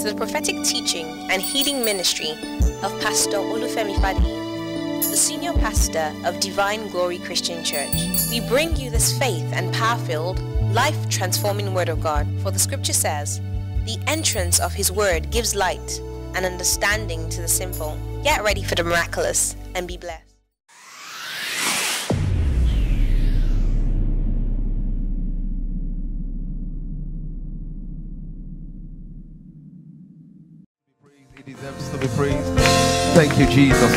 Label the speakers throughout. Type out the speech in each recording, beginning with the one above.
Speaker 1: to the prophetic teaching and healing ministry of Pastor Olufemi Fadi, the senior pastor of Divine Glory Christian Church. We bring you this faith and power-filled, life-transforming word of God. For the scripture says, the entrance of his word gives light and understanding to the simple. Get ready for the miraculous and be blessed.
Speaker 2: Jesus.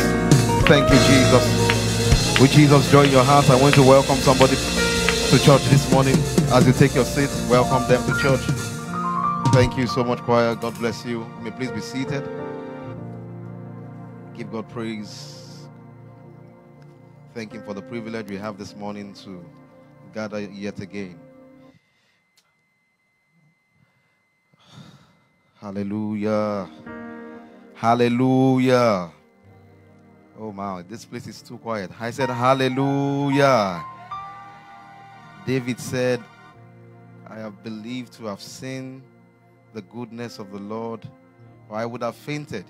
Speaker 2: Thank you, Jesus. With Jesus joy in your heart, I want to welcome somebody to church this morning. As you take your seat, welcome them to church. Thank you so much, choir. God bless you. May please be seated. Give God praise. Thank Him for the privilege we have this morning to gather yet again. Hallelujah. Hallelujah. Oh my, this place is too quiet. I said, Hallelujah. David said, I have believed to have seen the goodness of the Lord, or I would have fainted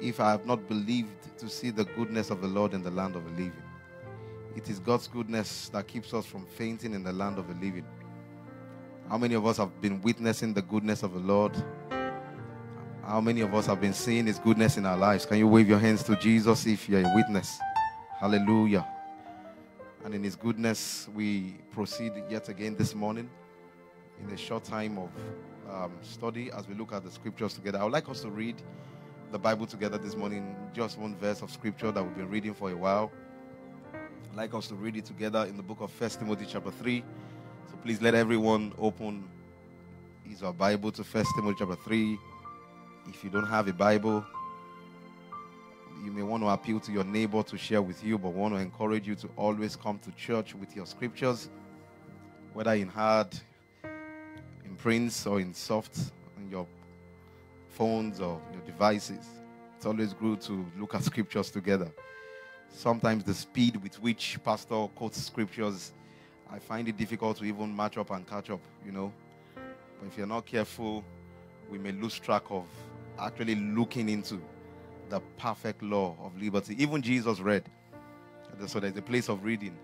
Speaker 2: if I have not believed to see the goodness of the Lord in the land of the living. It is God's goodness that keeps us from fainting in the land of the living. How many of us have been witnessing the goodness of the Lord? How many of us have been seeing His goodness in our lives? Can you wave your hands to Jesus if you're a witness? Hallelujah. And in His goodness, we proceed yet again this morning in a short time of um, study as we look at the scriptures together. I would like us to read the Bible together this morning, just one verse of scripture that we've been reading for a while. I'd like us to read it together in the book of First Timothy chapter 3. So please let everyone open his or Bible to First Timothy chapter 3. If you don't have a Bible, you may want to appeal to your neighbor to share with you, but want to encourage you to always come to church with your scriptures, whether in hard, in prints, or in soft, on your phones or your devices. It's always good to look at scriptures together. Sometimes the speed with which pastor quotes scriptures, I find it difficult to even match up and catch up, you know. But if you're not careful, we may lose track of actually looking into the perfect law of liberty. Even Jesus read. So there's a place of reading.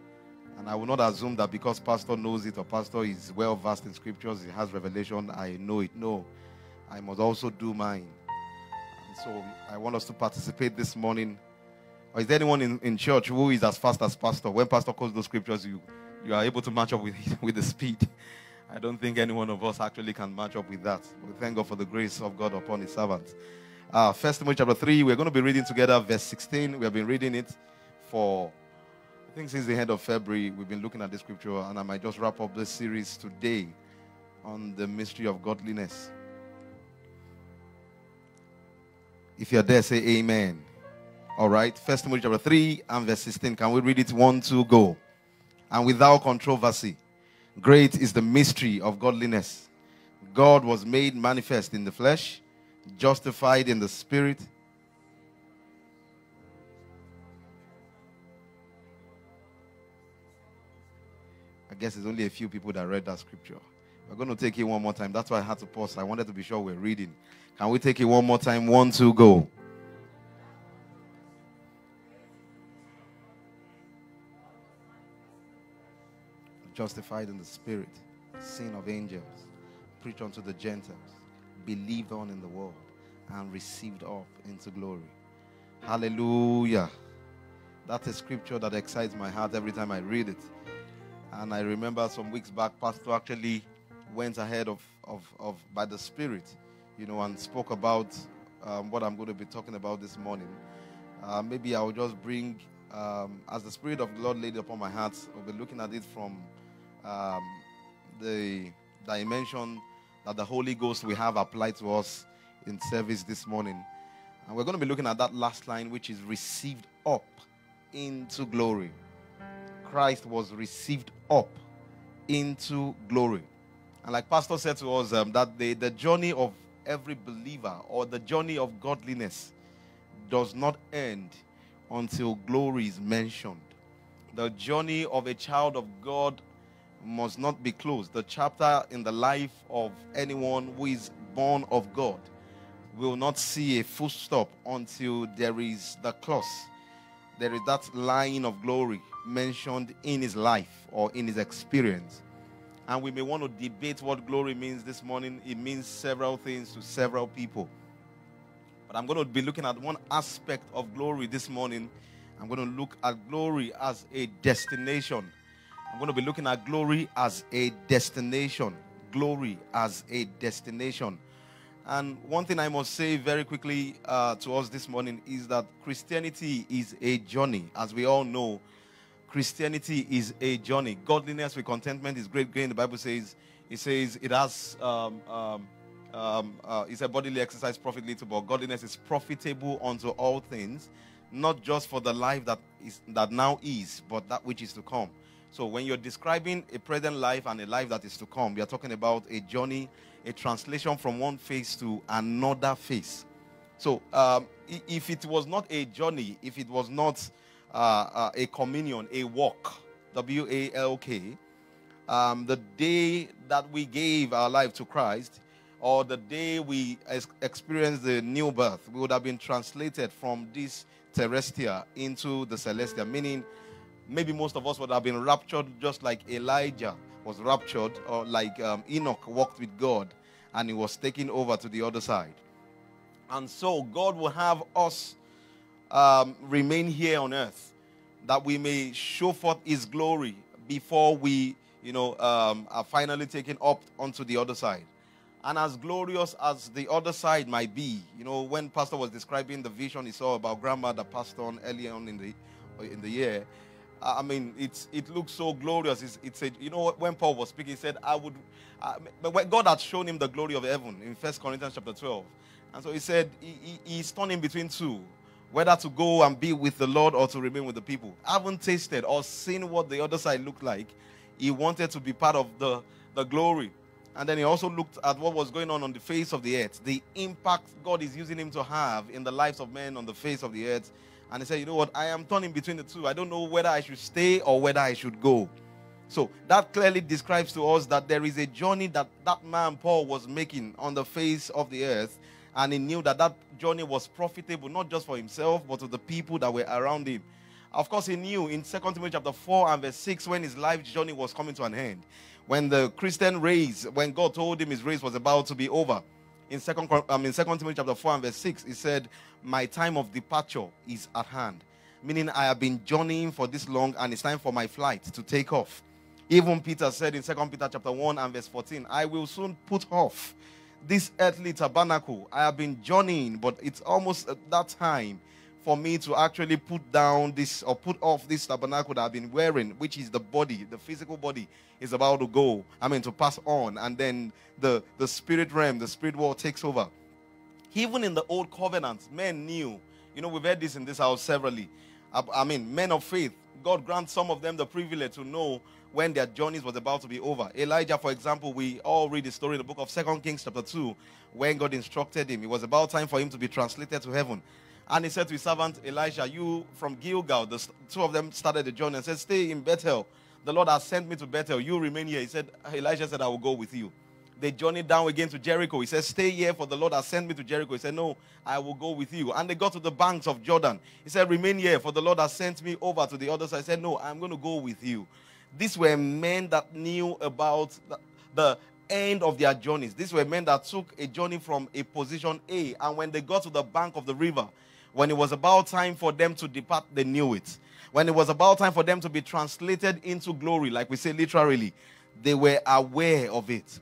Speaker 2: And I will not assume that because pastor knows it or pastor is well versed in scriptures, he has revelation, I know it. No. I must also do mine. And so I want us to participate this morning. Or is there anyone in, in church who is as fast as pastor? When pastor calls those scriptures, you, you are able to match up with, with the speed. I don't think any one of us actually can match up with that. We thank God for the grace of God upon his servants. Uh, First Timothy chapter 3, we're going to be reading together verse 16. We have been reading it for, I think, since the end of February. We've been looking at the scripture, and I might just wrap up this series today on the mystery of godliness. If you're there, say amen. All right. First Timothy chapter 3 and verse 16. Can we read it? One, two, go. And without controversy, great is the mystery of godliness. God was made manifest in the flesh, justified in the spirit. I guess there's only a few people that read that scripture. We're going to take it one more time. That's why I had to pause. I wanted to be sure we're reading. Can we take it one more time? One, two, go. Justified in the spirit, seen of angels, preached unto the Gentiles, believed on in the world, and received up into glory. Hallelujah. That's a scripture that excites my heart every time I read it. And I remember some weeks back, Pastor actually went ahead of, of, of by the Spirit, you know, and spoke about um, what I'm going to be talking about this morning. Uh, maybe I'll just bring, um, as the Spirit of the Lord laid upon my heart, we'll be looking at it from um, the dimension that the Holy Ghost we have applied to us in service this morning. And we're going to be looking at that last line, which is received up into glory. Christ was received up into glory. And like Pastor said to us, um, that the, the journey of every believer or the journey of godliness does not end until glory is mentioned. The journey of a child of God must not be closed. The chapter in the life of anyone who is born of God will not see a full stop until there is the cross. There is that line of glory mentioned in his life or in his experience. And we may want to debate what glory means this morning. It means several things to several people. But I'm going to be looking at one aspect of glory this morning. I'm going to look at glory as a destination. I'm going to be looking at glory as a destination. Glory as a destination. And one thing I must say very quickly uh, to us this morning is that Christianity is a journey. As we all know, Christianity is a journey. Godliness with contentment is great gain. The Bible says, it says it has, um, um, um, uh, it's a bodily exercise profit little, but godliness is profitable unto all things, not just for the life that is that now is, but that which is to come. So when you're describing a present life and a life that is to come, you're talking about a journey a translation from one phase to another phase. So, um, if it was not a journey, if it was not uh, uh, a communion, a walk, W A L K, um, the day that we gave our life to Christ, or the day we ex- experienced the new birth, we would have been translated from this terrestrial into the celestial, meaning maybe most of us would have been raptured just like Elijah was raptured, or like um, Enoch walked with God and he was taken over to the other side. And so God will have us um, remain here on earth that we may show forth his glory before we, you know, um, are finally taken up onto the other side. And as glorious as the other side might be, you know, when Pastor was describing the vision he saw about grandma that passed on early on in the in the year, I mean, it's, it looks so glorious. It's, it's a, you know, when Paul was speaking, he said, I would, uh, but God had shown him the glory of heaven in First Corinthians chapter 12. And so he said, he, he, he's in between two, whether to go and be with the Lord or to remain with the people. I haven't tasted or seen what the other side looked like. He wanted to be part of the, the glory. And then he also looked at what was going on on the face of the earth, the impact God is using him to have in the lives of men on the face of the earth and he said, You know what? I am turning between the two. I don't know whether I should stay or whether I should go. So that clearly describes to us that there is a journey that that man Paul was making on the face of the earth. And he knew that that journey was profitable, not just for himself, but to the people that were around him. Of course, he knew in 2 Timothy chapter 4 and verse 6 when his life journey was coming to an end. When the Christian race, when God told him his race was about to be over, in second um, in second timothy chapter 4 and verse 6 he said my time of departure is at hand. Meaning i have been journeying for this long and it's time for my flight to take off. Even peter said in second peter chapter 1 and verse 14 i will soon put off this earthly tabernacle. I have been journeying but it's almost at that time for me to actually put down this or put off this tabernacle that I've been wearing, which is the body, the physical body is about to go. I mean, to pass on. And then the, the spirit realm, the spirit world takes over. Even in the old covenant, men knew. You know, we've heard this in this house severally. I, I mean, men of faith, God grants some of them the privilege to know when their journeys was about to be over. Elijah, for example, we all read the story in the book of Second Kings, chapter 2, when God instructed him. It was about time for him to be translated to heaven. And he said to his servant Elisha, You from Gilgal, the two of them started the journey and said, Stay in Bethel. The Lord has sent me to Bethel. You remain here. He said, Elisha said, I will go with you. They journeyed down again to Jericho. He said, Stay here, for the Lord has sent me to Jericho. He said, No, I will go with you. And they got to the banks of Jordan. He said, Remain here, for the Lord has sent me over to the other side. I said, No, I'm going to go with you. These were men that knew about the, the end of their journeys. These were men that took a journey from a position A. And when they got to the bank of the river, when it was about time for them to depart, they knew it. When it was about time for them to be translated into glory, like we say literally, they were aware of it.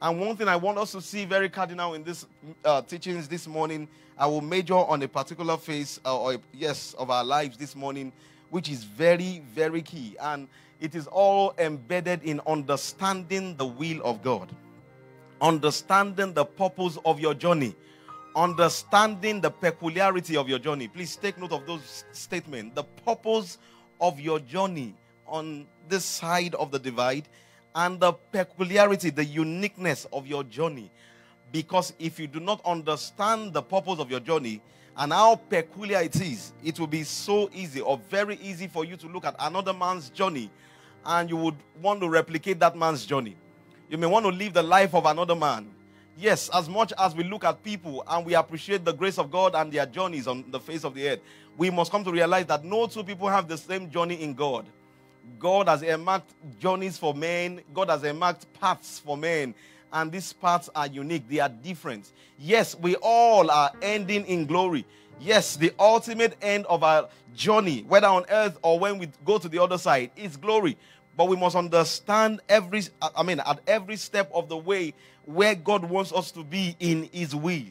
Speaker 2: And one thing I want us to see very cardinal in this uh, teachings this morning, I will major on a particular phase, uh, or yes, of our lives this morning, which is very, very key. And it is all embedded in understanding the will of God, understanding the purpose of your journey understanding the peculiarity of your journey. Please take note of those statements. The purpose of your journey on this side of the divide and the peculiarity, the uniqueness of your journey. Because if you do not understand the purpose of your journey and how peculiar it is, it will be so easy or very easy for you to look at another man's journey and you would want to replicate that man's journey. You may want to live the life of another man Yes, as much as we look at people and we appreciate the grace of God and their journeys on the face of the earth, we must come to realize that no two people have the same journey in God. God has earmarked journeys for men, God has earmarked paths for men, and these paths are unique, they are different. Yes, we all are ending in glory. Yes, the ultimate end of our journey, whether on earth or when we go to the other side, is glory. But we must understand every, I mean, at every step of the way where God wants us to be in His will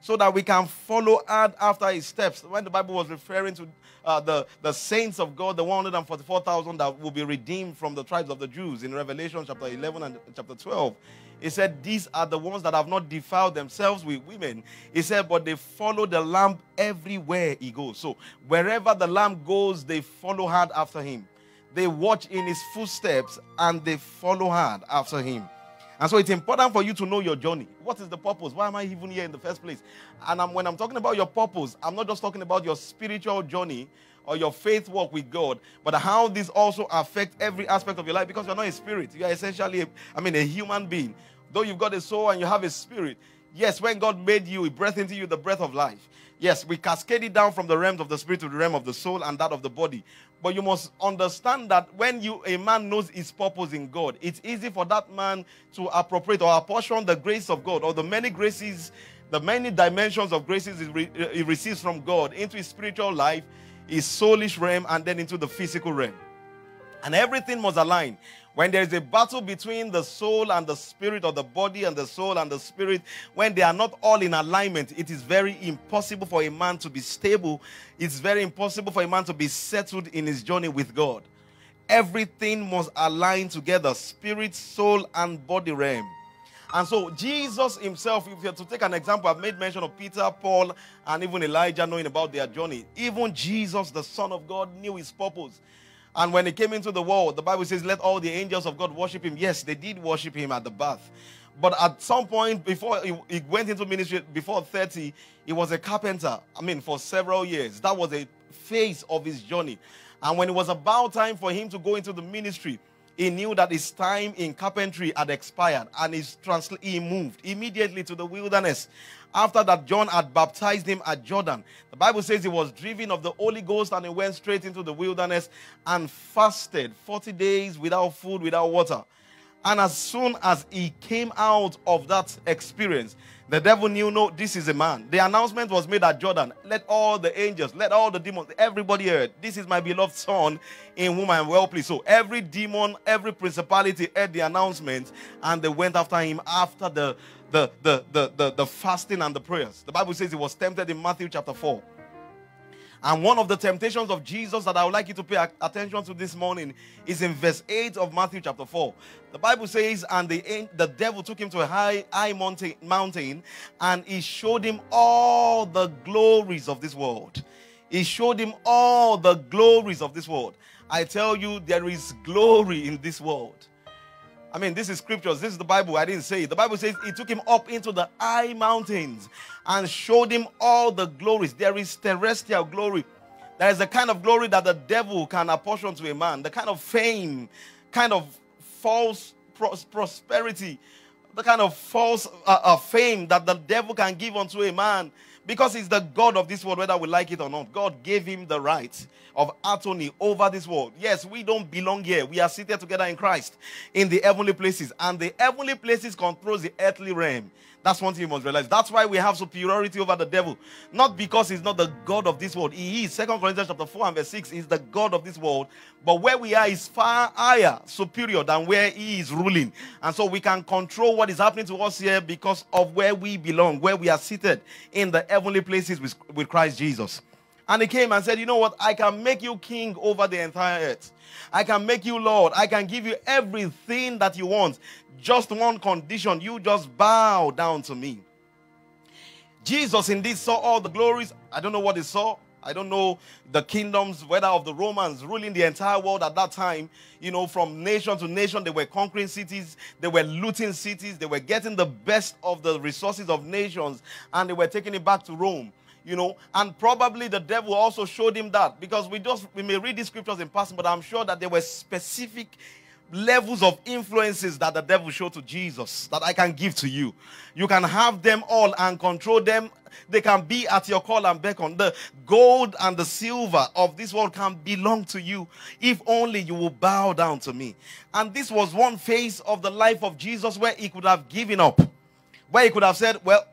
Speaker 2: so that we can follow hard after His steps. When the Bible was referring to uh, the, the saints of God, the 144,000 that will be redeemed from the tribes of the Jews in Revelation chapter 11 and chapter 12, he said, These are the ones that have not defiled themselves with women. He said, But they follow the Lamb everywhere he goes. So wherever the Lamb goes, they follow hard after him. They watch in his footsteps and they follow hard after him. And so it's important for you to know your journey. What is the purpose? Why am I even here in the first place? And I'm, when I'm talking about your purpose, I'm not just talking about your spiritual journey or your faith walk with God, but how this also affects every aspect of your life because you're not a spirit. You are essentially, a, I mean, a human being. Though you've got a soul and you have a spirit. Yes, when God made you, He breathed into you the breath of life. Yes, we cascade it down from the realms of the spirit to the realm of the soul and that of the body. But you must understand that when you a man knows his purpose in God, it's easy for that man to appropriate or apportion the grace of God or the many graces, the many dimensions of graces he receives from God into his spiritual life, his soulish realm, and then into the physical realm. And everything must align. When there is a battle between the soul and the spirit, or the body and the soul and the spirit, when they are not all in alignment, it is very impossible for a man to be stable. It's very impossible for a man to be settled in his journey with God. Everything must align together spirit, soul, and body realm. And so, Jesus himself, if you're to take an example, I've made mention of Peter, Paul, and even Elijah knowing about their journey. Even Jesus, the Son of God, knew his purpose. And when he came into the world, the Bible says, Let all the angels of God worship him. Yes, they did worship him at the birth. But at some point before he went into ministry, before 30, he was a carpenter. I mean, for several years. That was a phase of his journey. And when it was about time for him to go into the ministry, he knew that his time in carpentry had expired and he moved immediately to the wilderness after that John had baptized him at Jordan. The Bible says he was driven of the Holy Ghost and he went straight into the wilderness and fasted 40 days without food, without water. And as soon as he came out of that experience, the devil knew, no, this is a man. The announcement was made at Jordan. Let all the angels, let all the demons, everybody heard, this is my beloved son in whom I am well pleased. So every demon, every principality heard the announcement and they went after him after the, the, the, the, the, the fasting and the prayers. The Bible says he was tempted in Matthew chapter 4. And one of the temptations of Jesus that I would like you to pay attention to this morning is in verse 8 of Matthew chapter 4. The Bible says, And the, the devil took him to a high, high mountain, mountain, and he showed him all the glories of this world. He showed him all the glories of this world. I tell you, there is glory in this world. I mean, this is scriptures. This is the Bible. I didn't say it. The Bible says he took him up into the high mountains and showed him all the glories. There is terrestrial glory. There is the kind of glory that the devil can apportion to a man, the kind of fame, kind of false pros- prosperity, the kind of false uh, uh, fame that the devil can give unto a man because he's the God of this world, whether we like it or not. God gave him the right of attorney over this world. Yes, we don't belong here. We are seated together in Christ in the heavenly places, and the heavenly places controls the earthly realm. That's one thing you must realize. That's why we have superiority over the devil. Not because he's not the God of this world. He is. Second Corinthians chapter 4 and verse 6 is the God of this world. But where we are is far higher, superior than where he is ruling. And so we can control what is happening to us here because of where we belong, where we are seated in the heavenly places with, with Christ Jesus. And he came and said, You know what? I can make you king over the entire earth. I can make you Lord. I can give you everything that you want. Just one condition you just bow down to me. Jesus indeed saw all the glories. I don't know what he saw. I don't know the kingdoms, whether of the Romans ruling the entire world at that time. You know, from nation to nation, they were conquering cities, they were looting cities, they were getting the best of the resources of nations, and they were taking it back to Rome you know, and probably the devil also showed him that because we just we may read these scriptures in passing, but I'm sure that there were specific levels of influences that the devil showed to Jesus that I can give to you. You can have them all and control them. They can be at your call and beckon. The gold and the silver of this world can belong to you if only you will bow down to me. And this was one phase of the life of Jesus where he could have given up, where he could have said, Well,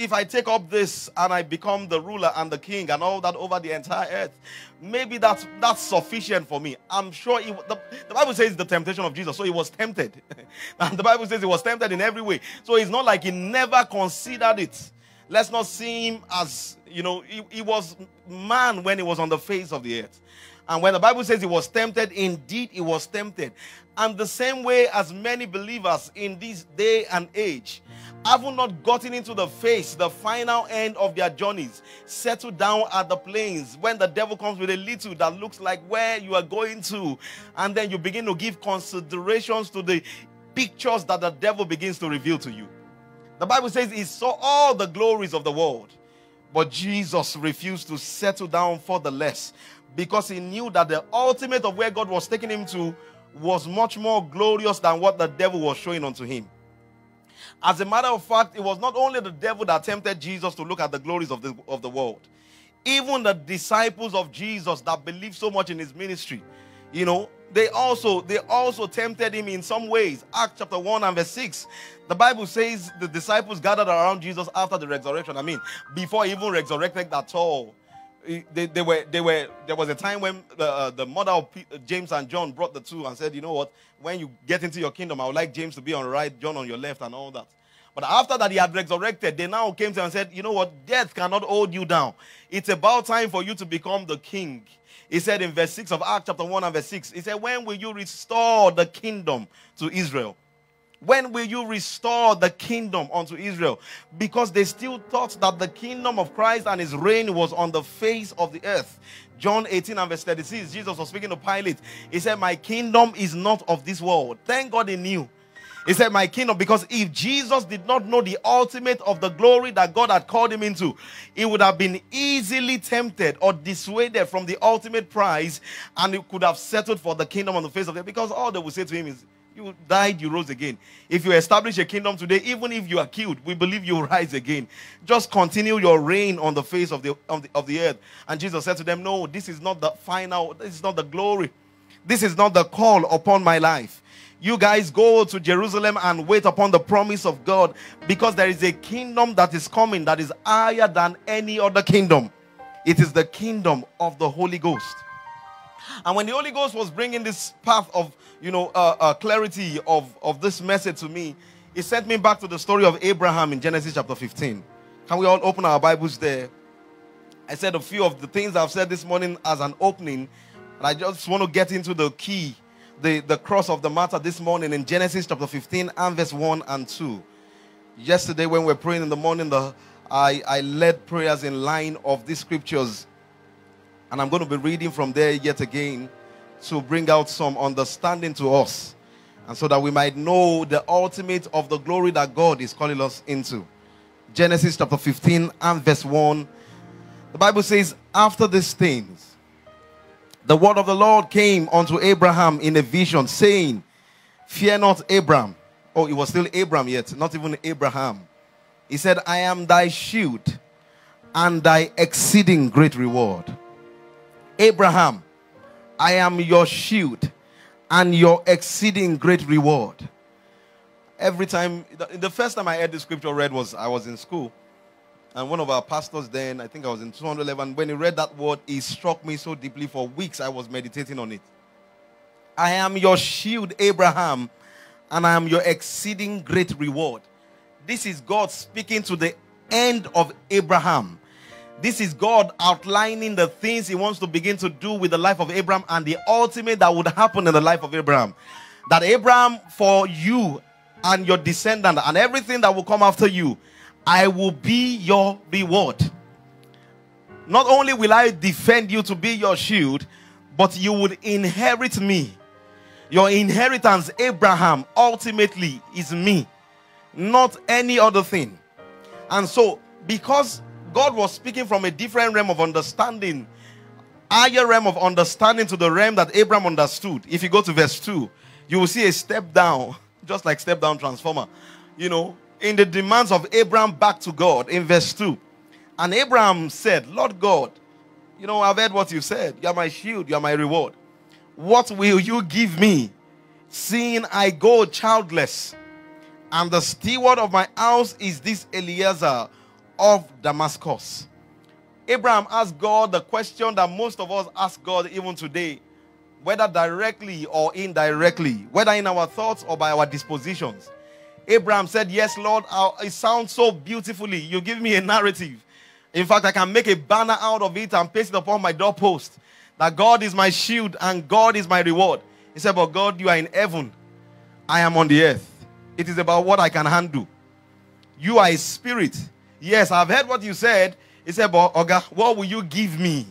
Speaker 2: if I take up this and I become the ruler and the king and all that over the entire earth, maybe that's that's sufficient for me. I'm sure he, the, the Bible says the temptation of Jesus, so he was tempted. and the Bible says he was tempted in every way. So it's not like he never considered it. Let's not see him as, you know, he, he was man when he was on the face of the earth. And when the Bible says he was tempted, indeed he was tempted. And the same way as many believers in this day and age have not gotten into the face, the final end of their journeys, settle down at the plains when the devil comes with a little that looks like where you are going to, and then you begin to give considerations to the pictures that the devil begins to reveal to you. The Bible says he saw all the glories of the world, but Jesus refused to settle down for the less because he knew that the ultimate of where God was taking him to was much more glorious than what the devil was showing unto him. As a matter of fact, it was not only the devil that tempted Jesus to look at the glories of the, of the world, even the disciples of Jesus that believed so much in his ministry, you know, they also they also tempted him in some ways. Acts chapter 1 and verse 6. The Bible says the disciples gathered around Jesus after the resurrection. I mean, before even resurrected at all. They, they were they were there was a time when the, uh, the mother of P- James and John brought the two and said, you know what, when you get into your kingdom, I would like James to be on right, John on your left, and all that. But after that, he had resurrected. They now came to him and said, You know what? Death cannot hold you down. It's about time for you to become the king. He said in verse 6 of Acts chapter 1 and verse 6, He said, When will you restore the kingdom to Israel? When will you restore the kingdom unto Israel? Because they still thought that the kingdom of Christ and his reign was on the face of the earth. John 18 and verse 36, Jesus was speaking to Pilate. He said, My kingdom is not of this world. Thank God he knew he said, My kingdom. Because if Jesus did not know the ultimate of the glory that God had called him into, he would have been easily tempted or dissuaded from the ultimate prize and he could have settled for the kingdom on the face of it. Because all they would say to him is, You died, you rose again. If you establish a kingdom today, even if you are killed, we believe you will rise again. Just continue your reign on the face of the, of the, of the earth. And Jesus said to them, No, this is not the final, this is not the glory. This is not the call upon my life. You guys go to Jerusalem and wait upon the promise of God because there is a kingdom that is coming that is higher than any other kingdom. It is the kingdom of the Holy Ghost. And when the Holy Ghost was bringing this path of, you know, uh, uh, clarity of, of this message to me, it sent me back to the story of Abraham in Genesis chapter 15. Can we all open our Bibles there? I said a few of the things I've said this morning as an opening, and I just want to get into the key the, the cross of the matter this morning in Genesis chapter 15 and verse 1 and 2. Yesterday, when we are praying in the morning, the, I, I led prayers in line of these scriptures. And I'm going to be reading from there yet again to bring out some understanding to us. And so that we might know the ultimate of the glory that God is calling us into. Genesis chapter 15 and verse 1. The Bible says, After these things, the word of the Lord came unto Abraham in a vision, saying, Fear not, Abraham. Oh, it was still Abram yet, not even Abraham. He said, I am thy shield and thy exceeding great reward. Abraham, I am your shield and your exceeding great reward. Every time, the first time I heard the scripture read was I was in school. And one of our pastors then, I think I was in 211, when he read that word, it struck me so deeply for weeks I was meditating on it. I am your shield, Abraham, and I am your exceeding great reward. This is God speaking to the end of Abraham. This is God outlining the things he wants to begin to do with the life of Abraham and the ultimate that would happen in the life of Abraham. That Abraham, for you and your descendant and everything that will come after you, I will be your reward. Not only will I defend you to be your shield, but you would inherit me. Your inheritance, Abraham, ultimately is me, not any other thing. And so, because God was speaking from a different realm of understanding, higher realm of understanding to the realm that Abraham understood. If you go to verse 2, you will see a step down, just like step down transformer, you know, in the demands of Abraham back to God in verse 2. And Abraham said, Lord God, you know, I've heard what you said. You are my shield, you are my reward. What will you give me, seeing I go childless? And the steward of my house is this Eliezer of Damascus. Abraham asked God the question that most of us ask God even today, whether directly or indirectly, whether in our thoughts or by our dispositions. Abraham said, Yes, Lord, it sounds so beautifully. You give me a narrative. In fact, I can make a banner out of it and paste it upon my doorpost that God is my shield and God is my reward. He said, But God, you are in heaven. I am on the earth. It is about what I can handle. You are a spirit. Yes, I've heard what you said. He said, But Oga, what will you give me?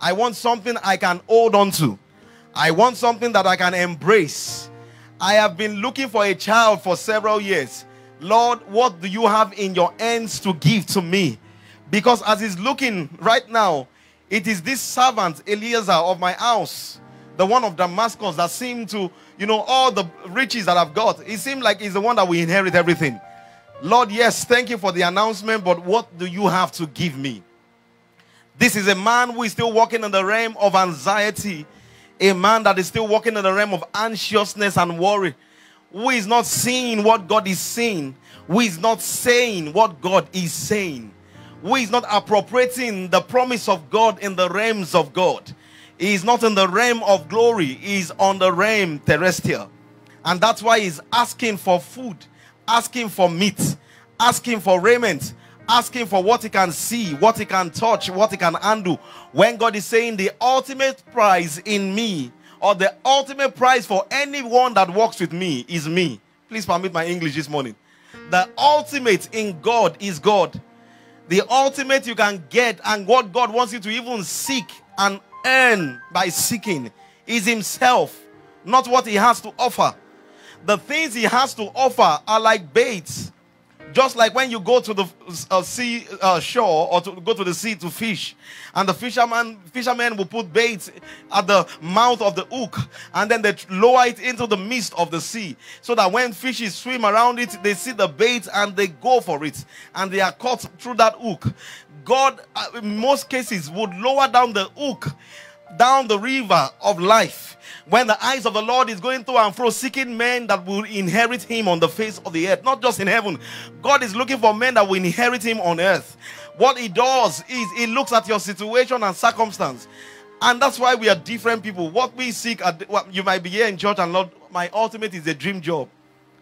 Speaker 2: I want something I can hold on to. I want something that I can embrace. I have been looking for a child for several years. Lord, what do you have in your hands to give to me? Because as he's looking right now, it is this servant, Eliezer of my house, the one of Damascus, that seemed to, you know, all the riches that I've got. It seemed like he's the one that will inherit everything. Lord, yes, thank you for the announcement, but what do you have to give me? This is a man who is still walking in the realm of anxiety, a man that is still walking in the realm of anxiousness and worry, who is not seeing what God is seeing, who is not saying what God is saying who is not appropriating the promise of God in the realms of God. He is not in the realm of glory, he is on the realm terrestrial. And that's why he's asking for food, asking for meat, asking for raiment, asking for what he can see, what he can touch, what he can handle. When God is saying the ultimate prize in me, or the ultimate prize for anyone that walks with me, is me. Please permit my English this morning. The ultimate in God is God. The ultimate you can get and what God wants you to even seek and earn by seeking is Himself, not what He has to offer. The things He has to offer are like baits. Just like when you go to the uh, sea uh, shore or to go to the sea to fish, and the fisherman fishermen will put baits at the mouth of the hook, and then they lower it into the midst of the sea, so that when fishes swim around it, they see the bait and they go for it, and they are caught through that hook. God, uh, in most cases, would lower down the hook down the river of life when the eyes of the Lord is going through and fro, seeking men that will inherit him on the face of the earth, not just in heaven. God is looking for men that will inherit him on earth. What he does is he looks at your situation and circumstance. And that's why we are different people. What we seek, at, well, you might be here in church and Lord, my ultimate is a dream job.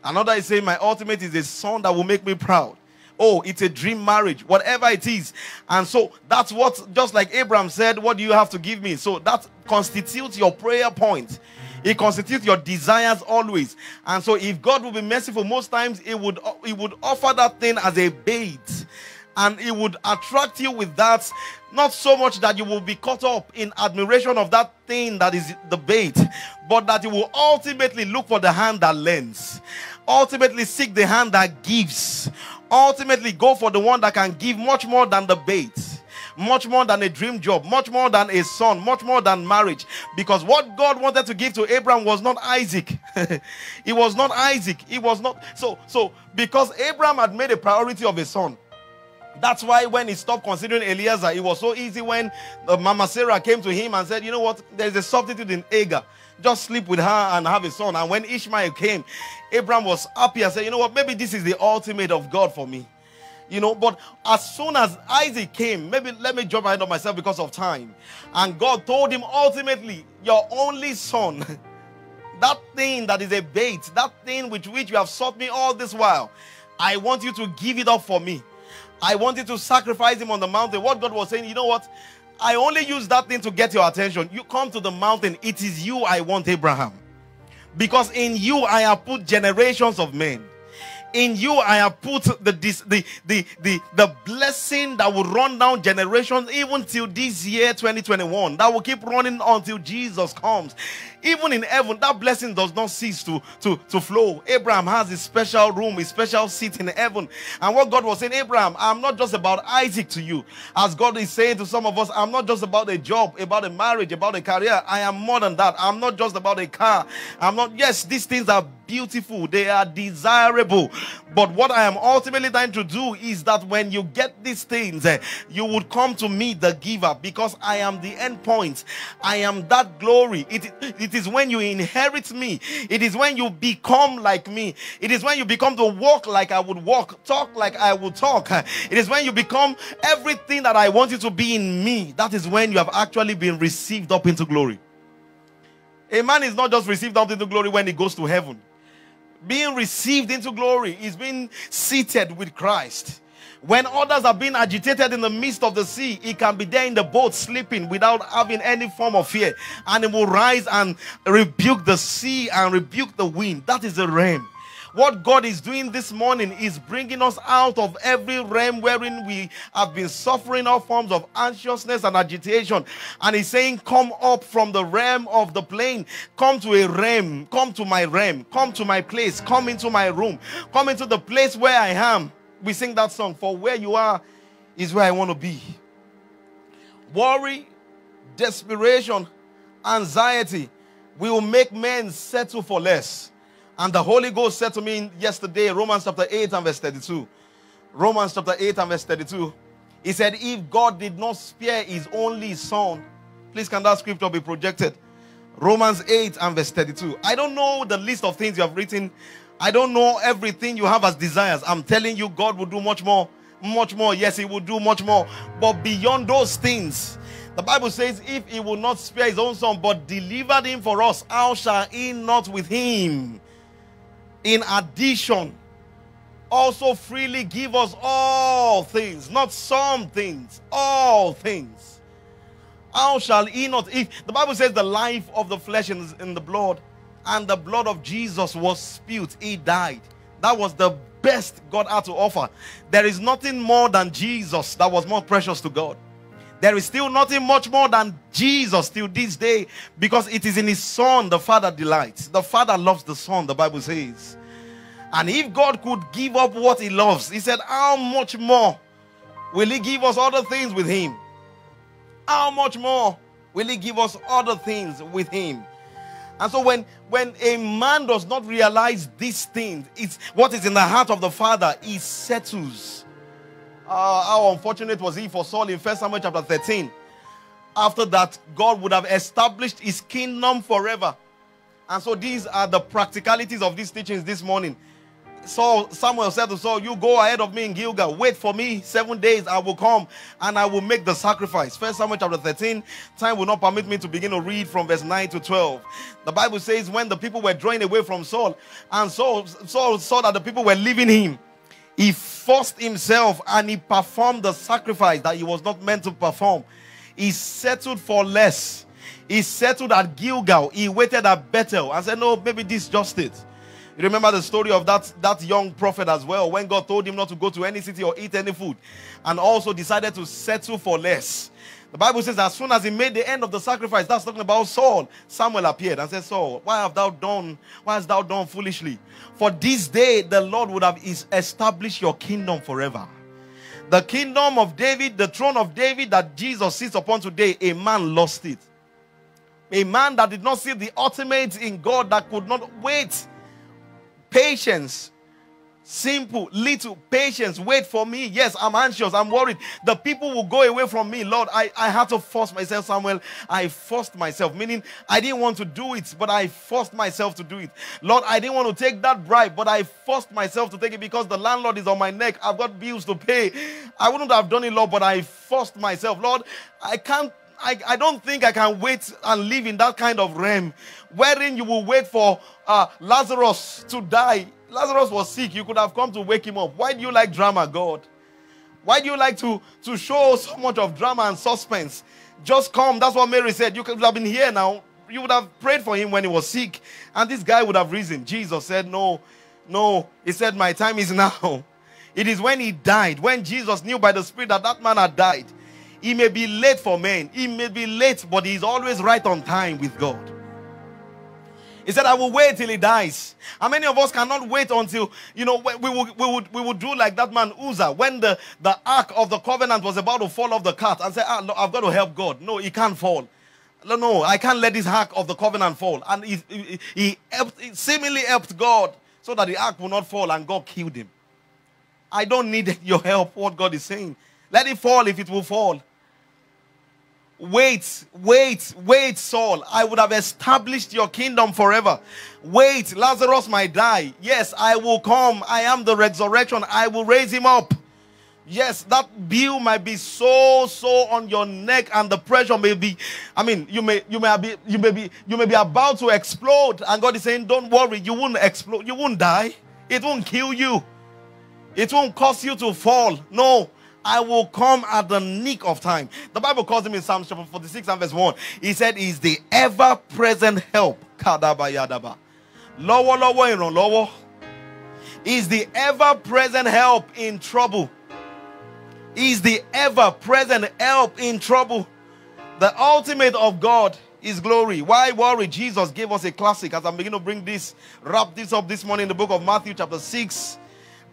Speaker 2: Another is saying, my ultimate is a son that will make me proud. Oh, it's a dream marriage, whatever it is. And so that's what, just like Abraham said, what do you have to give me? So that constitutes your prayer point. It constitutes your desires always. And so if God will be merciful, most times it would, it would offer that thing as a bait. And it would attract you with that, not so much that you will be caught up in admiration of that thing that is the bait, but that you will ultimately look for the hand that lends ultimately seek the hand that gives ultimately go for the one that can give much more than the bait much more than a dream job, much more than a son, much more than marriage. Because what God wanted to give to Abraham was not Isaac. it was not Isaac. It was not so so because Abraham had made a priority of a son. That's why when he stopped considering Eliezer, it was so easy when uh, Mama Sarah came to him and said, You know what? There's a substitute in Hagar just sleep with her and have a son. And when Ishmael came, Abraham was happy and said, You know what? Maybe this is the ultimate of God for me. You know, but as soon as Isaac came, maybe let me jump ahead of myself because of time. And God told him ultimately, Your only son, that thing that is a bait, that thing with which you have sought me all this while, I want you to give it up for me. I want you to sacrifice him on the mountain. What God was saying, you know what? I only use that thing to get your attention. You come to the mountain, it is you I want, Abraham. Because in you I have put generations of men. In you, I have put the, the, the, the, the blessing that will run down generations even till this year 2021. That will keep running until Jesus comes. Even in heaven, that blessing does not cease to, to, to flow. Abraham has a special room, a special seat in heaven. And what God was saying, Abraham, I'm not just about Isaac to you. As God is saying to some of us, I'm not just about a job, about a marriage, about a career. I am more than that. I'm not just about a car. I'm not, yes, these things are beautiful, they are desirable. But what I am ultimately trying to do is that when you get these things, eh, you would come to me, the giver, because I am the end point. I am that glory. It, it is when you inherit me, it is when you become like me, it is when you become to walk like I would walk, talk like I would talk. It is when you become everything that I want you to be in me. That is when you have actually been received up into glory. A man is not just received up into glory when he goes to heaven being received into glory is being seated with Christ. When others are being agitated in the midst of the sea, he can be there in the boat sleeping without having any form of fear. And he will rise and rebuke the sea and rebuke the wind. That is the realm. What God is doing this morning is bringing us out of every realm wherein we have been suffering all forms of anxiousness and agitation. And He's saying, Come up from the realm of the plane, come to a realm, come to my realm, come to my place, come into my room, come into the place where I am. We sing that song, For where you are is where I want to be. Worry, desperation, anxiety will make men settle for less. And the Holy Ghost said to me yesterday, Romans chapter 8 and verse 32. Romans chapter 8 and verse 32. He said, If God did not spare his only son, please can that scripture be projected? Romans 8 and verse 32. I don't know the list of things you have written. I don't know everything you have as desires. I'm telling you, God will do much more. Much more. Yes, He will do much more. But beyond those things, the Bible says, If He will not spare His own son, but delivered Him for us, how shall He not with Him? In addition, also freely give us all things, not some things, all things. How shall he not? If the Bible says the life of the flesh is in the blood, and the blood of Jesus was spilled, he died. That was the best God had to offer. There is nothing more than Jesus that was more precious to God. There is still nothing much more than Jesus till this day because it is in his son the Father delights. The Father loves the Son, the Bible says. And if God could give up what he loves, he said, How much more will he give us other things with him? How much more will he give us other things with him? And so when when a man does not realize these things, it's what is in the heart of the Father, he settles uh, how unfortunate was he for Saul in 1 Samuel chapter 13? After that, God would have established his kingdom forever. And so these are the practicalities of these teachings this morning. Saul, Samuel said to Saul, You go ahead of me in Gilgal. Wait for me seven days. I will come and I will make the sacrifice. First Samuel chapter 13. Time will not permit me to begin to read from verse 9 to 12. The Bible says, When the people were drawing away from Saul, and Saul, Saul saw that the people were leaving him, he forced himself and he performed the sacrifice that he was not meant to perform. He settled for less. He settled at Gilgal. He waited at Bethel and said, No, maybe this just it. You remember the story of that, that young prophet as well, when God told him not to go to any city or eat any food, and also decided to settle for less. The Bible says, as soon as he made the end of the sacrifice, that's talking about Saul. Samuel appeared and said, Saul, why have thou done, why hast thou done foolishly? For this day the Lord would have established your kingdom forever. The kingdom of David, the throne of David that Jesus sits upon today, a man lost it. A man that did not see the ultimate in God, that could not wait. Patience, Simple, little patience. Wait for me. Yes, I'm anxious. I'm worried. The people will go away from me. Lord, I, I had to force myself, Samuel. I forced myself, meaning I didn't want to do it, but I forced myself to do it. Lord, I didn't want to take that bribe, but I forced myself to take it because the landlord is on my neck. I've got bills to pay. I wouldn't have done it, Lord, but I forced myself. Lord, I can't I, I, don't think I can wait and live in that kind of realm wherein you will wait for uh, Lazarus to die Lazarus was sick. You could have come to wake him up. Why do you like drama, God? Why do you like to, to show so much of drama and suspense? Just come. That's what Mary said. You could have been here now. You would have prayed for him when he was sick, and this guy would have risen. Jesus said, No, No, he said, My time is now. It is when he died, when Jesus knew by the Spirit that that man had died. He may be late for men, he may be late, but he's always right on time with God. He said, I will wait till he dies. How many of us cannot wait until, you know, we would, we would, we would do like that man Uzzah when the, the ark of the covenant was about to fall off the cart and say, ah, no, I've got to help God. No, he can't fall. No, no, I can't let this ark of the covenant fall. And he, he, he, helped, he seemingly helped God so that the ark will not fall and God killed him. I don't need your help, what God is saying. Let it fall if it will fall. Wait, wait, wait, Saul. I would have established your kingdom forever. Wait, Lazarus might die. Yes, I will come. I am the resurrection. I will raise him up. Yes, that bill might be so so on your neck, and the pressure may be. I mean, you may you may be you may be you may be about to explode, and God is saying, "Don't worry, you won't explode. You won't die. It won't kill you. It won't cause you to fall. No, I will come at the nick of time. The Bible calls him in Psalm chapter 46 and verse 1. He said, He's the ever present help. Kadaba yadaba. Lower, lower, in lower. He's the ever present help in trouble. He's the ever present help in trouble. The ultimate of God is glory. Why worry? Jesus gave us a classic as I'm beginning to bring this, wrap this up this morning in the book of Matthew, chapter 6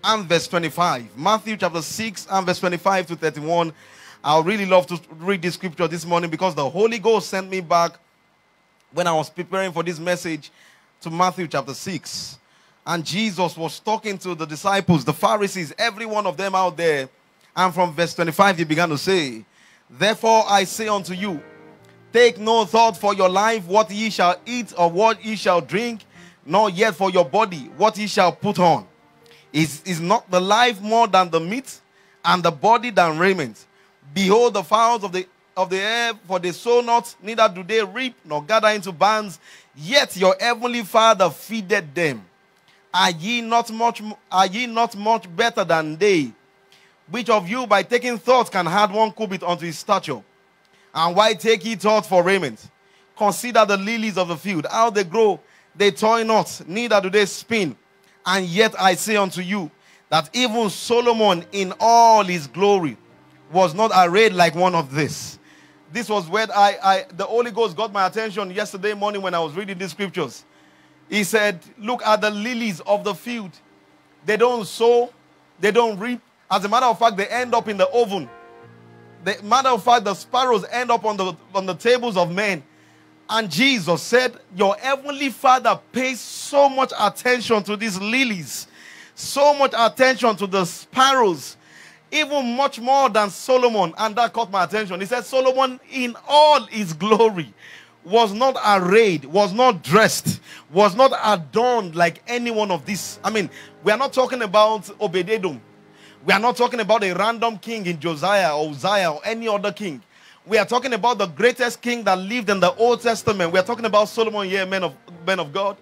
Speaker 2: and verse 25. Matthew chapter 6 and verse 25 to 31. I would really love to read this scripture this morning because the Holy Ghost sent me back when I was preparing for this message to Matthew chapter 6. And Jesus was talking to the disciples, the Pharisees, every one of them out there. And from verse 25, he began to say, Therefore I say unto you, take no thought for your life, what ye shall eat or what ye shall drink, nor yet for your body, what ye shall put on. Is, is not the life more than the meat, and the body than raiment? Behold the fowls of the of the air, for they sow not, neither do they reap, nor gather into barns, yet your heavenly Father feedeth them. Are ye not much are ye not much better than they? Which of you by taking thought can add one cubit unto his stature? And why take ye thought for raiment? Consider the lilies of the field, how they grow, they toil not, neither do they spin. And yet I say unto you that even Solomon in all his glory was not arrayed like one of this. This was where I, I the Holy Ghost got my attention yesterday morning when I was reading these scriptures. He said, Look at the lilies of the field. They don't sow, they don't reap. As a matter of fact, they end up in the oven. The matter of fact, the sparrows end up on the on the tables of men. And Jesus said, Your heavenly Father pays so much attention to these lilies, so much attention to the sparrows, even much more than Solomon. And that caught my attention. He said, Solomon, in all his glory, was not arrayed, was not dressed, was not adorned like any one of these. I mean, we are not talking about Obededom. We are not talking about a random king in Josiah or Uzziah or any other king. We are talking about the greatest king that lived in the Old Testament. We are talking about Solomon here, men of men of God.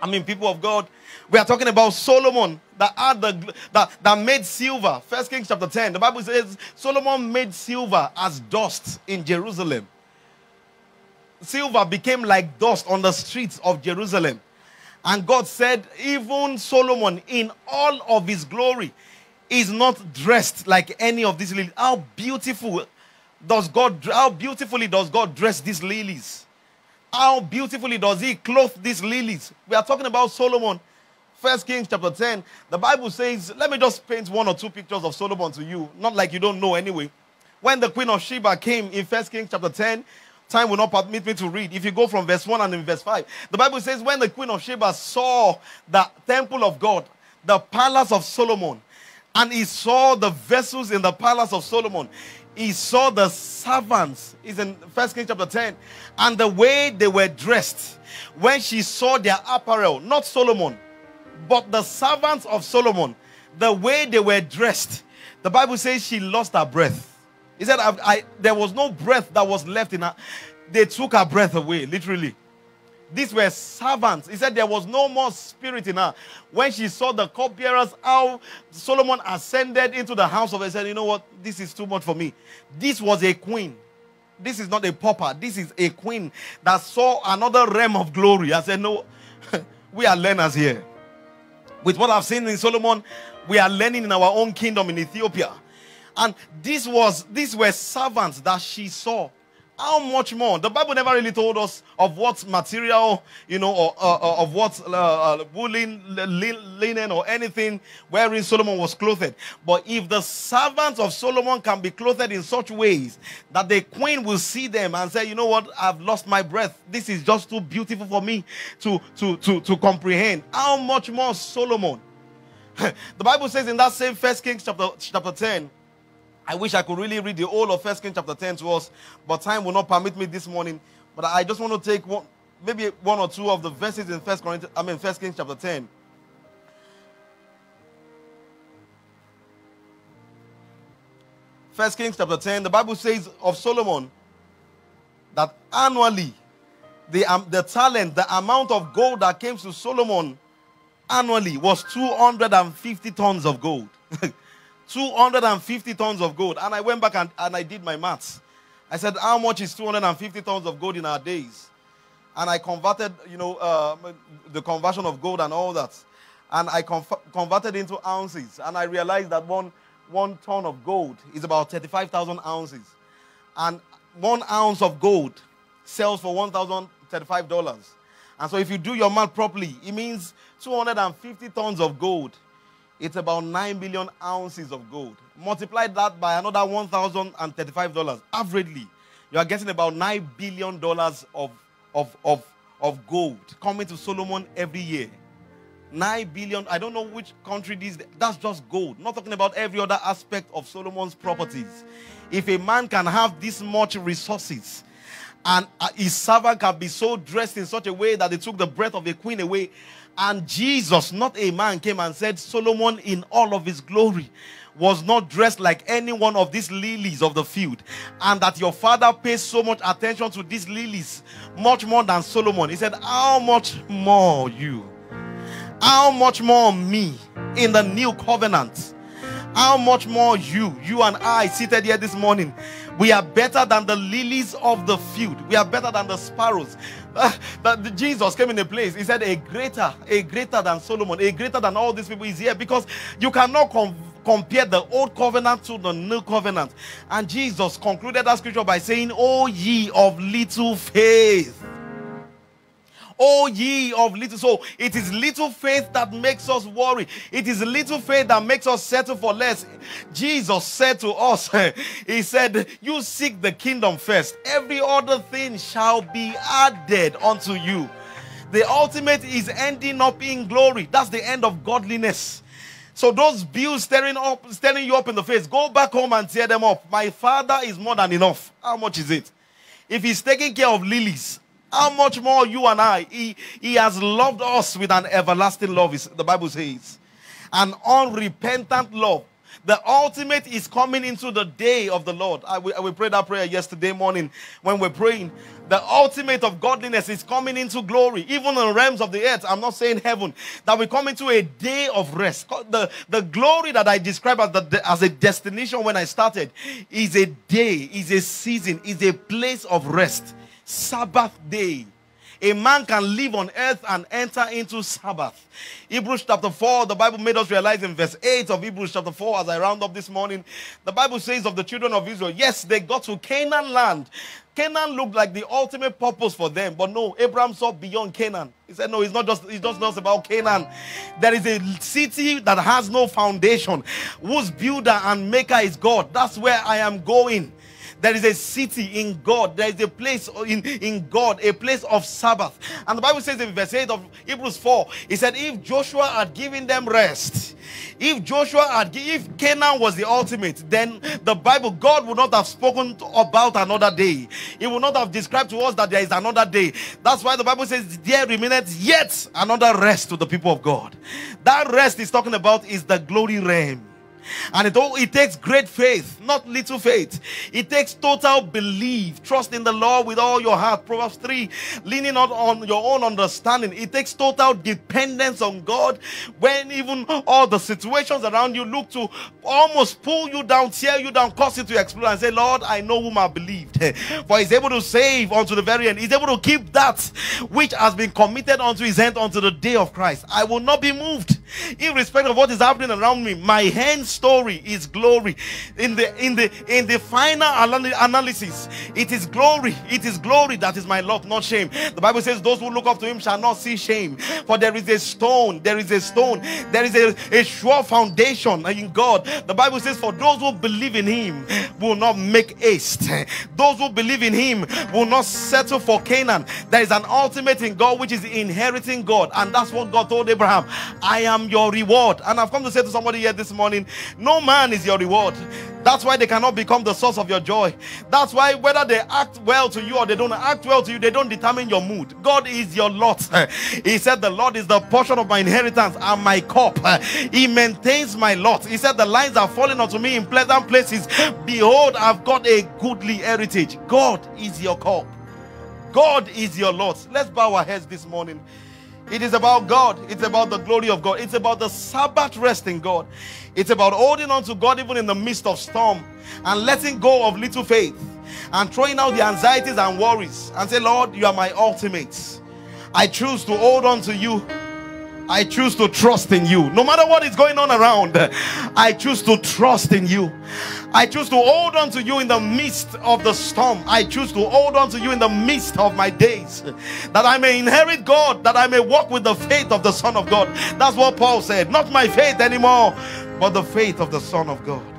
Speaker 2: I mean, people of God. We are talking about Solomon that had the that, that made silver. First Kings chapter 10. The Bible says Solomon made silver as dust in Jerusalem. Silver became like dust on the streets of Jerusalem. And God said, even Solomon, in all of his glory, is not dressed like any of these lilies. How beautiful does God, how beautifully does God dress these lilies? How beautifully does he clothe these lilies? We are talking about Solomon. First Kings chapter 10. The Bible says, let me just paint one or two pictures of Solomon to you. Not like you don't know anyway. When the queen of Sheba came in First Kings chapter 10, time will not permit me to read. If you go from verse 1 and in verse 5, the Bible says, when the queen of Sheba saw the temple of God, the palace of Solomon, and he saw the vessels in the palace of Solomon, he saw the servants, is in First Kings chapter 10, and the way they were dressed. When she saw their apparel, not Solomon, but the servants of Solomon, the way they were dressed, the Bible says she lost her breath. He said, I, I, there was no breath that was left in her. They took her breath away, literally. These were servants. He said there was no more spirit in her. When she saw the cupbearers, how Solomon ascended into the house of her, said, You know what? This is too much for me. This was a queen. This is not a pauper. This is a queen that saw another realm of glory. I said, No, we are learners here. with what I've seen in Solomon, we are learning in our own kingdom in Ethiopia. And this was these were servants that she saw. How much more? The Bible never really told us of what material, you know, or uh, of what uh, uh woolen, linen, or anything wherein Solomon was clothed. But if the servants of Solomon can be clothed in such ways that the queen will see them and say, you know what, I've lost my breath. This is just too beautiful for me to, to, to, to comprehend. How much more Solomon? the Bible says in that same First Kings chapter, chapter 10, I wish I could really read the whole of First Kings chapter 10 to us, but time will not permit me this morning. But I just want to take one, maybe one or two of the verses in First Corinthians, I mean First Kings chapter 10. First Kings chapter 10, the Bible says of Solomon that annually the, um, the talent, the amount of gold that came to Solomon annually was 250 tons of gold. 250 tons of gold. And I went back and, and I did my maths. I said, How much is 250 tons of gold in our days? And I converted, you know, uh, the conversion of gold and all that. And I converted into ounces. And I realized that one, one ton of gold is about 35,000 ounces. And one ounce of gold sells for $1,035. And so if you do your math properly, it means 250 tons of gold it's about 9 billion ounces of gold. Multiply that by another $1,035. Averagely, you are getting about $9 billion of, of, of, of gold coming to Solomon every year. 9 billion. I don't know which country this that's just gold. Not talking about every other aspect of Solomon's properties. If a man can have this much resources and uh, his servant can be so dressed in such a way that they took the breath of a queen away and Jesus, not a man, came and said, Solomon, in all of his glory, was not dressed like any one of these lilies of the field. And that your father pays so much attention to these lilies, much more than Solomon. He said, How much more you? How much more me in the new covenant? How much more you, you and I seated here this morning? We are better than the lilies of the field. We are better than the sparrows. Uh, that Jesus came in a place. He said, A greater, a greater than Solomon, a greater than all these people is here because you cannot com- compare the old covenant to the new covenant. And Jesus concluded that scripture by saying, O ye of little faith. Oh, ye of little. So it is little faith that makes us worry. It is little faith that makes us settle for less. Jesus said to us, He said, You seek the kingdom first. Every other thing shall be added unto you. The ultimate is ending up in glory. That's the end of godliness. So those bills staring up, staring you up in the face, go back home and tear them up. My father is more than enough. How much is it? If he's taking care of lilies, how much more you and I? He, he has loved us with an everlasting love, is, the Bible says. An unrepentant love. The ultimate is coming into the day of the Lord. I, prayed that prayer yesterday morning when we're praying. The ultimate of godliness is coming into glory, even in the realms of the earth. I'm not saying heaven, that we come into a day of rest. The, the glory that I described as, the, as a destination when I started is a day, is a season, is a place of rest. Sabbath day. A man can live on earth and enter into Sabbath. Hebrews chapter 4, the Bible made us realize in verse 8 of Hebrews chapter 4, as I round up this morning, the Bible says of the children of Israel, yes, they got to Canaan land. Canaan looked like the ultimate purpose for them, but no, Abraham saw beyond Canaan. He said, No, it's not just it's just not about Canaan. There is a city that has no foundation, whose builder and maker is God. That's where I am going. There is a city in God. There is a place in, in God, a place of Sabbath. And the Bible says in verse 8 of Hebrews 4, he said, If Joshua had given them rest, if Joshua had, if Canaan was the ultimate, then the Bible, God would not have spoken about another day. He would not have described to us that there is another day. That's why the Bible says, There remaineth yet another rest to the people of God. That rest is talking about is the glory realm. And it, all, it takes great faith, not little faith. It takes total belief, trust in the Lord with all your heart. Proverbs 3, leaning on your own understanding. It takes total dependence on God when even all the situations around you look to almost pull you down, tear you down, cause you to explode and say, Lord, I know whom I believed. For he's able to save unto the very end. He's able to keep that which has been committed unto his hand unto the day of Christ. I will not be moved. irrespective of what is happening around me. My hand story is glory. In the in the in the final analysis, it is glory. It is glory that is my lot, not shame. The Bible says, "Those who look up to Him shall not see shame." For there is a stone, there is a stone, there is a, a sure foundation in God. The Bible says, "For those who believe in Him will not make haste. Those who believe in Him will not settle for Canaan." There is an ultimate in God, which is inheriting God, and that's what God told Abraham. I am your reward. And I've come to say to somebody here this morning no man is your reward. That's why they cannot become the source of your joy. That's why whether they act well to you or they don't act well to you, they don't determine your mood. God is your lot. He said, The Lord is the portion of my inheritance and my cup. He maintains my lot. He said, The lines are falling unto me in pleasant places. Behold, I've got a goodly heritage. God is your cup. God is your lot. Let's bow our heads this morning. It is about God. It's about the glory of God. It's about the Sabbath rest in God. It's about holding on to God even in the midst of storm and letting go of little faith and throwing out the anxieties and worries and say, Lord, you are my ultimate. I choose to hold on to you. I choose to trust in you. No matter what is going on around, I choose to trust in you. I choose to hold on to you in the midst of the storm. I choose to hold on to you in the midst of my days. That I may inherit God, that I may walk with the faith of the Son of God. That's what Paul said. Not my faith anymore, but the faith of the Son of God.